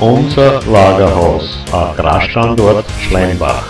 unser Lagerhaus, Agrarstandort Schleimbach.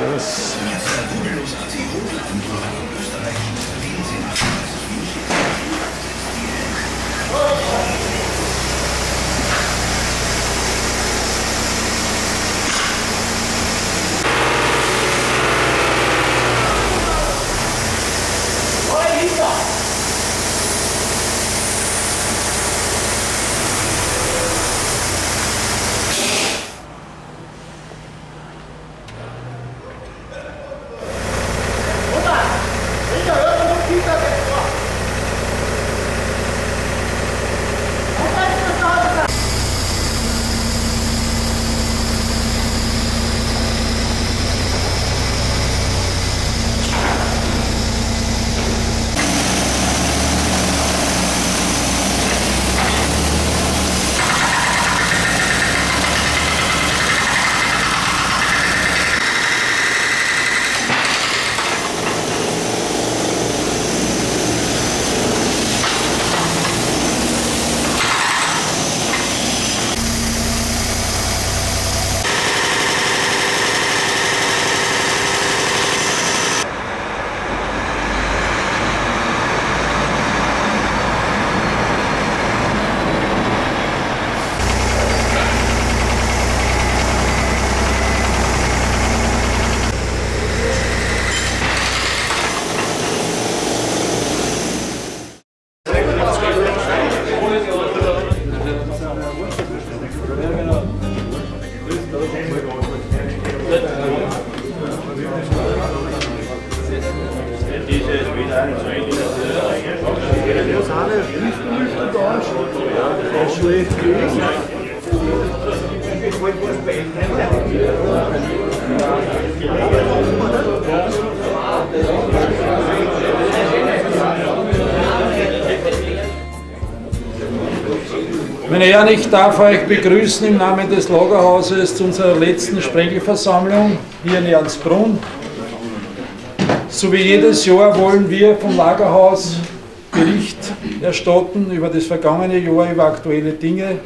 Tschüss. Meine Herren, ich darf euch begrüßen im Namen des Lagerhauses zu unserer letzten Sprengelversammlung hier in Ernstbrunn. So wie jedes Jahr wollen wir vom Lagerhaus Bericht erstatten über das vergangene Jahr, über aktuelle Dinge.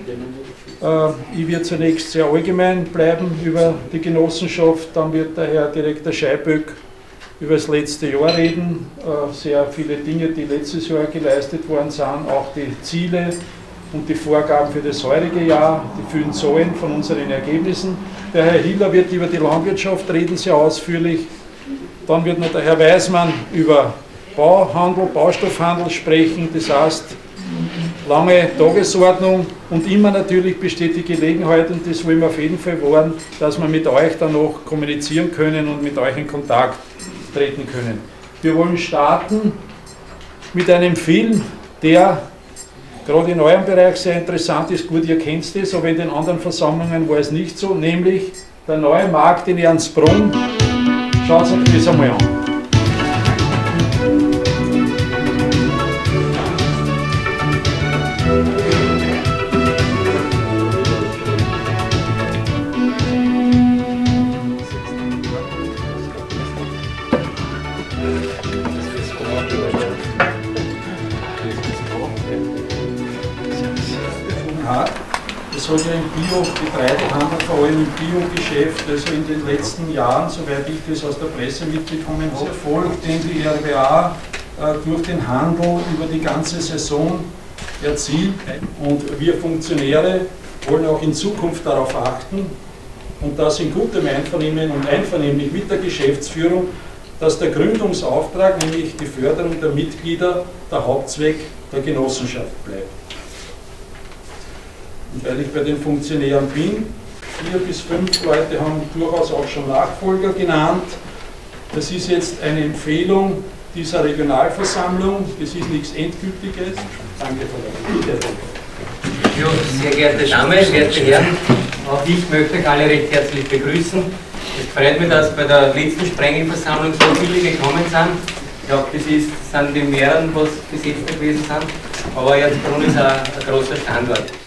Äh, ich werde zunächst sehr allgemein bleiben über die Genossenschaft, dann wird der Herr Direktor Scheiböck über das letzte Jahr reden, äh, sehr viele Dinge, die letztes Jahr geleistet worden sind, auch die Ziele, und die Vorgaben für das heurige Jahr, die vielen Zahlen von unseren Ergebnissen. Der Herr Hiller wird über die Landwirtschaft reden, sehr ausführlich. Dann wird noch der Herr Weismann über Bauhandel, Baustoffhandel sprechen, das heißt lange Tagesordnung und immer natürlich besteht die Gelegenheit, und das wollen wir auf jeden Fall wahren, dass wir mit euch dann noch kommunizieren können und mit euch in Kontakt treten können. Wir wollen starten mit einem Film, der gerade in eurem Bereich sehr interessant ist. Gut, ihr kennt es, aber in den anderen Versammlungen war es nicht so, nämlich der neue Markt in Ernstbrunn. Schaut euch das einmal an. Es hat ja im Bio-Getreidehandel, vor allem im Bio-Geschäft, also in den letzten Jahren, soweit ich das aus der Presse mitbekommen habe, Erfolg, den die RWA äh, durch den Handel über die ganze Saison erzielt. Und wir Funktionäre wollen auch in Zukunft darauf achten, und das in gutem Einvernehmen und einvernehmlich mit der Geschäftsführung, dass der Gründungsauftrag, nämlich die Förderung der Mitglieder, der Hauptzweck der Genossenschaft bleibt. Und weil ich bei den Funktionären bin, vier bis fünf Leute haben durchaus auch schon Nachfolger genannt. Das ist jetzt eine Empfehlung dieser Regionalversammlung. Das ist nichts Endgültiges. Danke, Frau Bitte. Sehr geehrte Damen, werte Herren, auch ich möchte euch alle recht herzlich begrüßen. Es freut mich, dass bei der letzten Sprengelversammlung so viele gekommen sind. Ich glaube, das ist, sind die mehreren, was bis jetzt gewesen sind. Aber Erzbrunn ist ein, ein großer Standort.